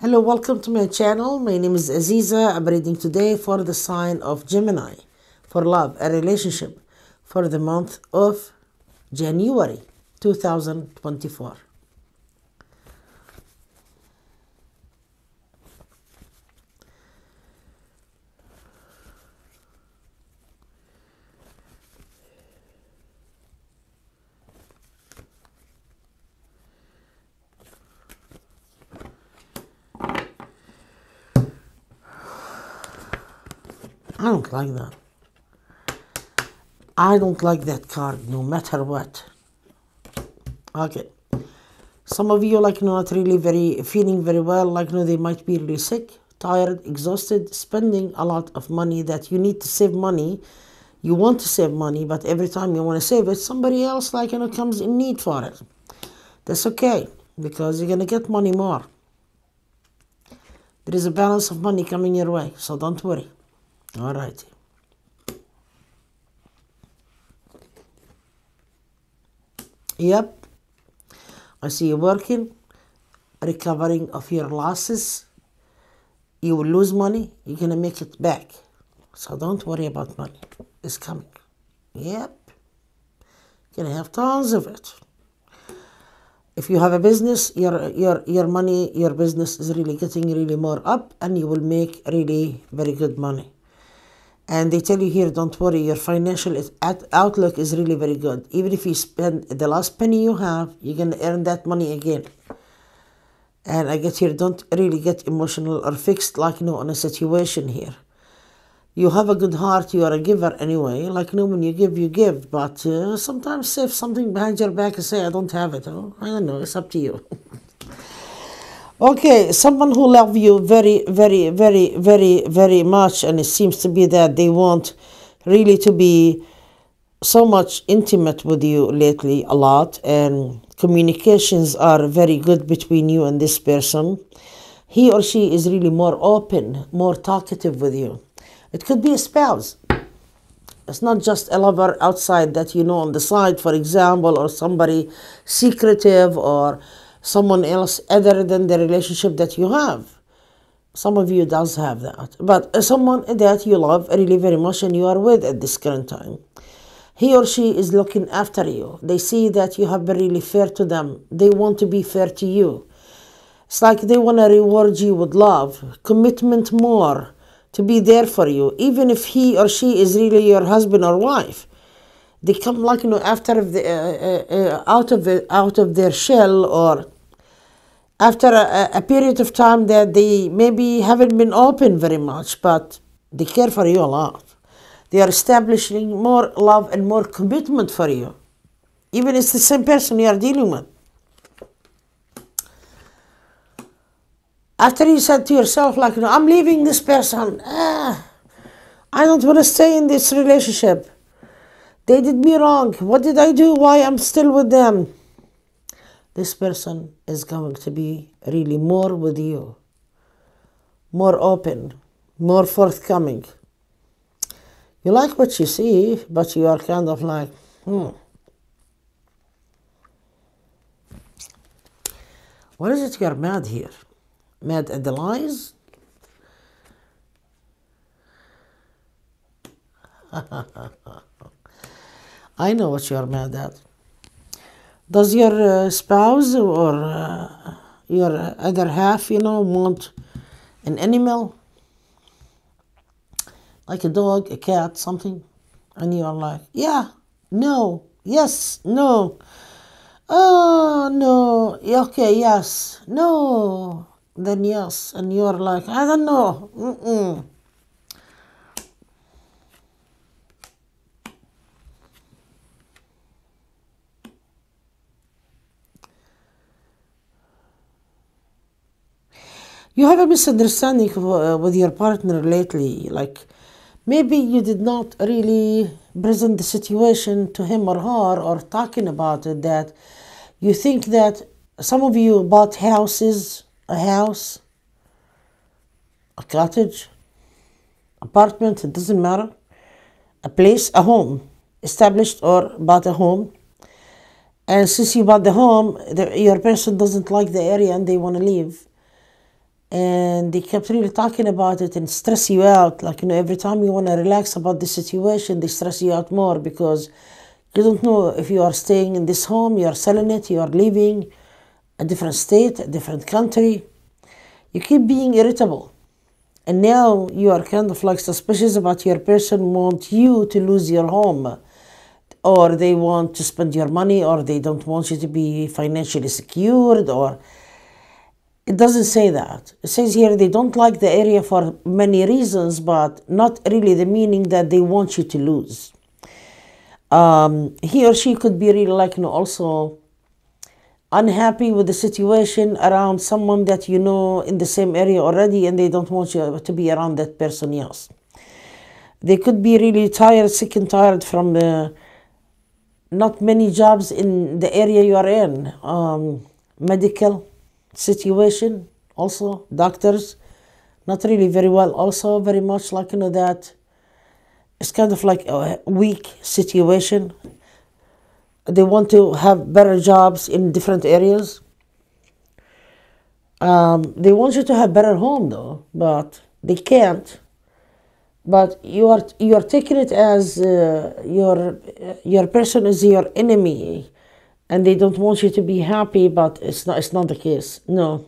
Hello, welcome to my channel. My name is Aziza. I'm reading today for the sign of Gemini for love and relationship for the month of January 2024. I don't like that. I don't like that card no matter what. Okay. Some of you like not really very feeling very well, like no, they might be really sick, tired, exhausted, spending a lot of money that you need to save money. You want to save money, but every time you want to save it, somebody else like you know comes in need for it. That's okay because you're gonna get money more. There is a balance of money coming your way, so don't worry. All right. Yep. I see you working, recovering of your losses. You will lose money, you're to make it back. So don't worry about money. It's coming. Yep. To have tons of it. If you have a business, your, your, your money, your business is really getting really more up and you will make really very good money and they tell you here don't worry your financial outlook is really very good. Even if you spend the last penny you have you're going to earn that money again. And i get here don't really get emotional or fixed like you know on a situation here. You have a good heart you are a giver anyway. Like you know when you give you give. But uh, sometimes if something behind your back and say i don't have it oh, i don't know it's up to you Okay, someone who love you very, very, very, very, very much, and it seems to be that they want really to be so much intimate with you lately, a lot, and communications are very good between you and this person. He or she is really more open, more talkative with you. It could be a spouse. It's not just a lover outside that you know on the side, for example, or somebody secretive or someone else other than the relationship that you have. Some of you does have that, but uh, someone that you love really very much and you are with at this current time. He or she is looking after you. They see that you have been really fair to them. They want to be fair to you. It's like they want to reward you with love, commitment more, to be there for you, even if he or she is really your husband or wife they come like you know after the, uh, uh, uh, out of the, out of their shell or after a, a, period of time that they maybe haven't been open very much but they care for you a lot. They are establishing more love and more commitment for you. Even it's the same person you are dealing with. After you said to yourself like you know i'm leaving this person. Ah, i don't want to stay in this relationship they did me wrong. What did I do? Why I'm still with them? This person is going to be really more with you, more open, more forthcoming. You like what you see, but you are kind of like, hmm. What is it you're mad here? Mad at the lies? I know what you're mad at. Does your uh, spouse or uh, your other half, you know, want an animal? Like a dog, a cat, something? And you're like, yeah, no, yes, no. Oh, no, okay, yes, no. Then yes. And you're like, I don't know. Mm-mm. You have a misunderstanding uh, with your partner lately like maybe you did not really present the situation to him or her or talking about it that you think that some of you bought houses a house a cottage apartment it doesn't matter a place a home established or bought a home. And since you bought the home the, your person doesn't like the area and they want to leave and they kept really talking about it and stress you out. Like, you know, every time you want to relax about the situation, they stress you out more because you don't know if you are staying in this home, you are selling it, you are leaving a different state, a different country. You keep being irritable. And now you are kind of like suspicious about your person want you to lose your home or they want to spend your money or they don't want you to be financially secured or it doesn't say that. It says here they don't like the area for many reasons, but not really the meaning that they want you to lose. Um, he or she could be really like you know, also unhappy with the situation around someone that you know in the same area already and they don't want you to be around that person else. They could be really tired, sick and tired from the not many jobs in the area you are in. Um, medical, situation also doctors not really very well also very much like you know that it's kind of like a weak situation. They want to have better jobs in different areas. Um, they want you to have better home though but they can't. But you are you are taking it as uh, your your person is your enemy and they don't want you to be happy, but it's not, it's not the case. No.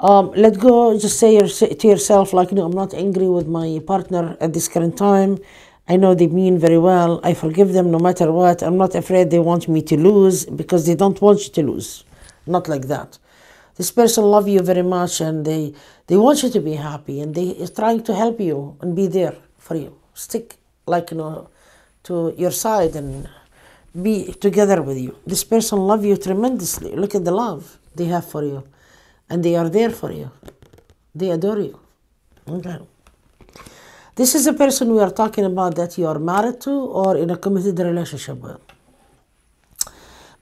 Um, let go, just say to yourself, like, no, I'm not angry with my partner at this current time. I know they mean very well. I forgive them no matter what. I'm not afraid they want me to lose because they don't want you to lose. Not like that. This person love you very much and they, they want you to be happy and they is trying to help you and be there for you. Stick like, you know, to your side and be together with you. This person love you tremendously. Look at the love they have for you. And they are there for you. They adore you. Okay. This is a person we are talking about that you are married to or in a committed relationship with.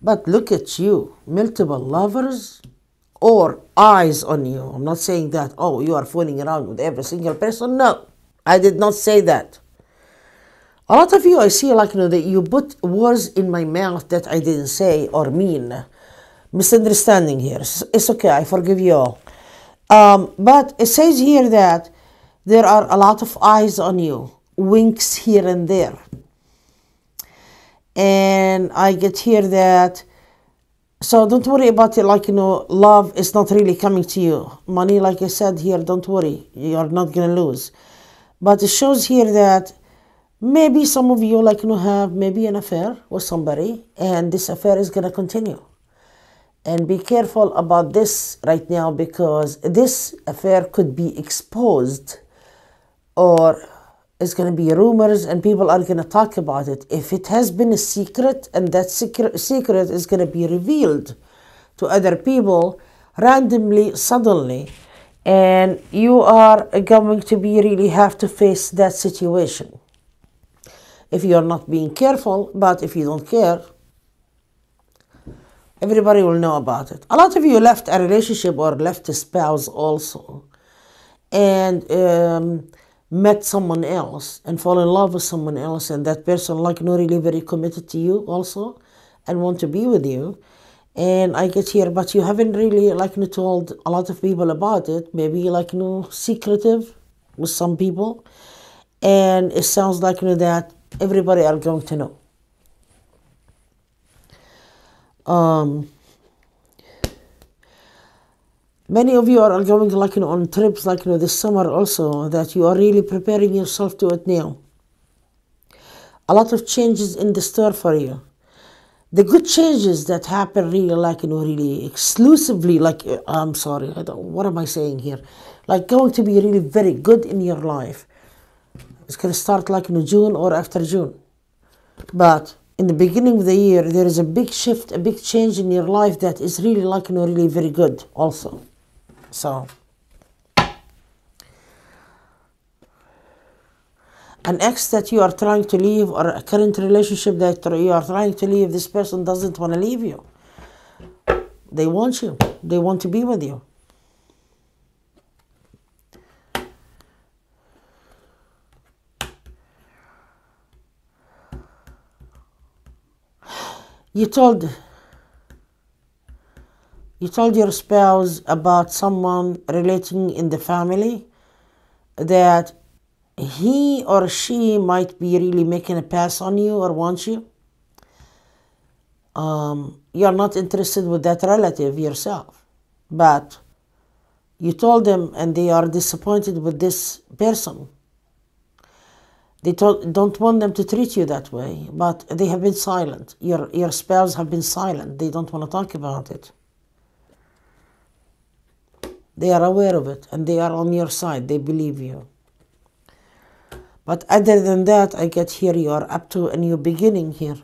But look at you, multiple lovers or eyes on you. I'm not saying that, oh, you are fooling around with every single person. No, I did not say that. A lot of you, I see like you know that you put words in my mouth that I didn't say or mean. Misunderstanding here. It's okay. I forgive you all. Um, but it says here that there are a lot of eyes on you, winks here and there. And I get here that, so don't worry about it. Like, you know, love is not really coming to you. Money, like I said here, don't worry. You're not going to lose. But it shows here that maybe some of you like you know have maybe an affair with somebody and this affair is going to continue. And be careful about this right now because this affair could be exposed or it's going to be rumors and people are going to talk about it. If it has been a secret and that secret, secret is going to be revealed to other people randomly suddenly and you are going to be really have to face that situation if you're not being careful, but if you don't care, everybody will know about it. A lot of you left a relationship or left a spouse also and um, met someone else and fall in love with someone else and that person like not really very committed to you also and want to be with you. And I get here but you haven't really like you told a lot of people about it. Maybe like you know secretive with some people. And it sounds like you know that everybody are going to know. Um, many of you are going like you know, on trips like you know this summer also that you are really preparing yourself to it now. A lot of changes in the store for you. The good changes that happen really like you know really exclusively like I'm sorry what am I saying here like going to be really very good in your life it's going to start like in June or after June. But in the beginning of the year, there is a big shift, a big change in your life that is really like, you know, really very good also. So, an ex that you are trying to leave or a current relationship that you are trying to leave, this person doesn't want to leave you. They want you. They want to be with you. You told you told your spouse about someone relating in the family that he or she might be really making a pass on you or wants you. Um, you're not interested with that relative yourself, but you told them and they are disappointed with this person. They don't want them to treat you that way, but they have been silent. Your, your spouse have been silent. They don't want to talk about it. They are aware of it and they are on your side. They believe you. But other than that, I get here you are up to a new beginning here.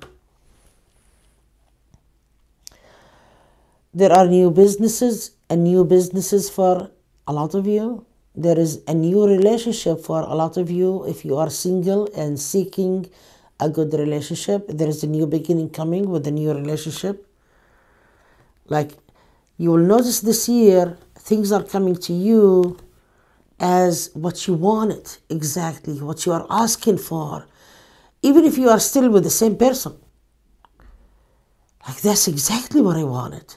There are new businesses and new businesses for a lot of you. There is a new relationship for a lot of you. If you are single and seeking a good relationship, there is a new beginning coming with a new relationship. Like you will notice this year, things are coming to you as what you wanted exactly, what you are asking for, even if you are still with the same person. Like, that's exactly what I wanted.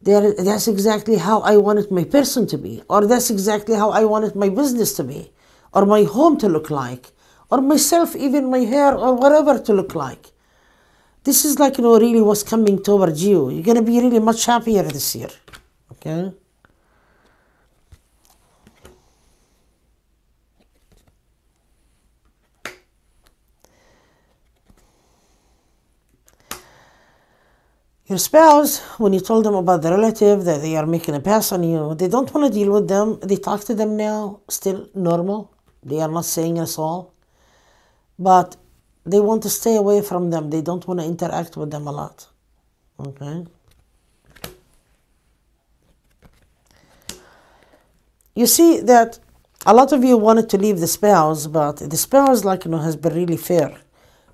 There, that's exactly how I wanted my person to be, or that's exactly how I wanted my business to be, or my home to look like, or myself, even my hair, or whatever to look like. This is like, you know, really what's coming towards you. You're going to be really much happier this year. Okay? Your spouse, when you told them about the relative that they are making a pass on you, they don't want to deal with them. They talk to them now, still normal. They are not saying us all. But they want to stay away from them. They don't want to interact with them a lot. Okay? You see that a lot of you wanted to leave the spouse, but the spouse, like you know, has been really fair.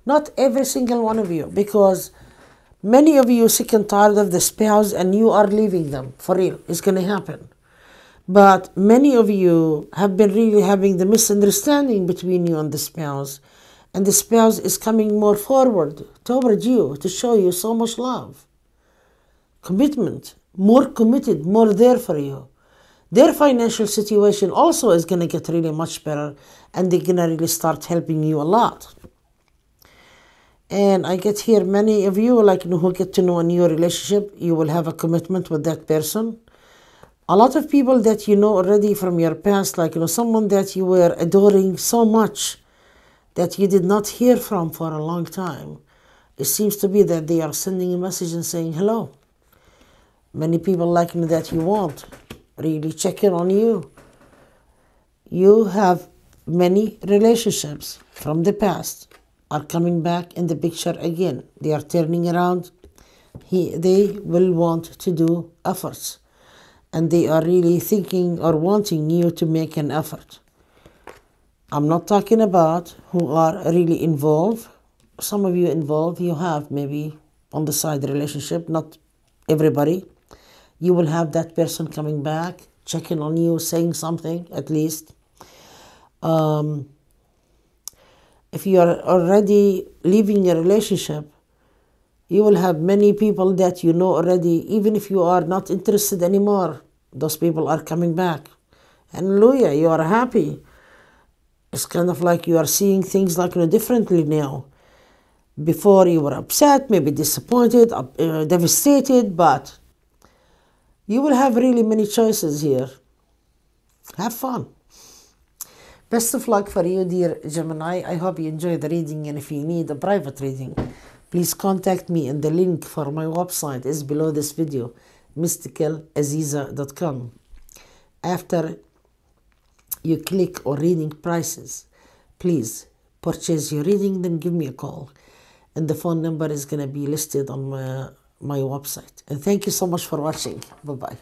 Not every single one of you, because Many of you sick and tired of the spouse and you are leaving them. For real. It's going to happen. But many of you have been really having the misunderstanding between you and the spouse. And the spouse is coming more forward toward you to show you so much love. Commitment. More committed, more there for you. Their financial situation also is going to get really much better and they're going to really start helping you a lot and I get here many of you like you know, who get to know a new relationship you will have a commitment with that person. A lot of people that you know already from your past like you know someone that you were adoring so much that you did not hear from for a long time. It seems to be that they are sending a message and saying hello. Many people like that you want really checking on you. You have many relationships from the past are coming back in the picture again. They are turning around. He, they will want to do efforts. And they are really thinking or wanting you to make an effort. I'm not talking about who are really involved. Some of you involved, you have maybe on the side relationship, not everybody. You will have that person coming back, checking on you, saying something at least. Um, if you are already leaving a relationship, you will have many people that you know already, even if you are not interested anymore, those people are coming back. Hallelujah, you are happy. It's kind of like you are seeing things like you know, differently now. Before you were upset, maybe disappointed, uh, devastated, but you will have really many choices here. Have fun. Best of luck for you, dear Gemini. I hope you enjoy the reading, and if you need a private reading, please contact me, and the link for my website is below this video, mysticalaziza.com. After you click on reading prices, please purchase your reading, then give me a call. And the phone number is going to be listed on my, my website. And thank you so much for watching. Bye bye.